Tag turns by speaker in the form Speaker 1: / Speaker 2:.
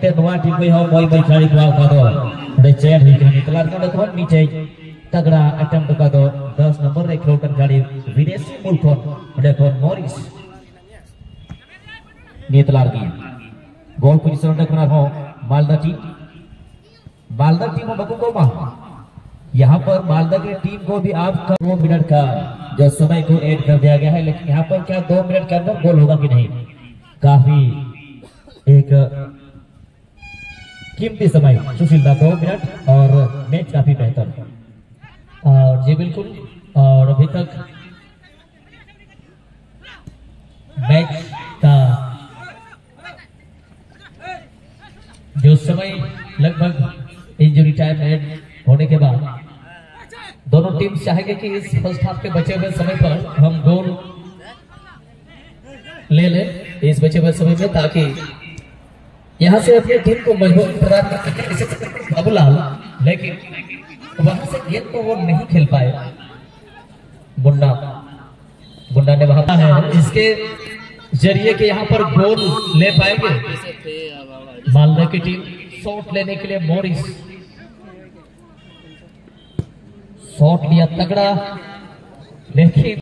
Speaker 1: Kate Noah team को यह मोई मोई खिलाड़ी को का दो रे चैन ही के निकला का देखो नीचे तगड़ा अटेम्प्ट का दो 10 नंबर रे खिलाड़ी खिलाड़ी विदेशी मुल्क को देखो मॉरिस नीतलार की गोल पोजीशन देखना हो मालदा टीम मालदा टीम में बकू को यहाँ पर मालदा की टीम को भी आप दो मिनट का जो समय को ऐड कर दिया गया है लेकिन यहाँ पर क्या दो मिनट के अंदर गोल होगा कि नहीं काफ़ी कीमती समय। सुशील दा दो मिनट और मैच काफ़ी बेहतर। और जी बिल्कुल, और अभी तक मैच का जो समय लगभग इंजरी टाइम एड होने के बाद, दोनों टीम चाहेंगे कि इस फ़र्स्ट हाफ़ के बचे हुए समय पर हम गोल ले लें इस बचे हुए समय में ताकि यहाँ से अपनी टीम को मज़बूत प्रदान कर सके बाबूलाल। लेकिन वहाँ से गेंद तो वो नहीं खेल पाए। मुन्ना मुन्ना ने वहाँ है। इसके ज़रिए के यहाँ पर गोल ले पाएँगे। मालदा की टीम शॉट लेने के लिए मॉरिस। शॉट लिया तगड़ा। लेकिन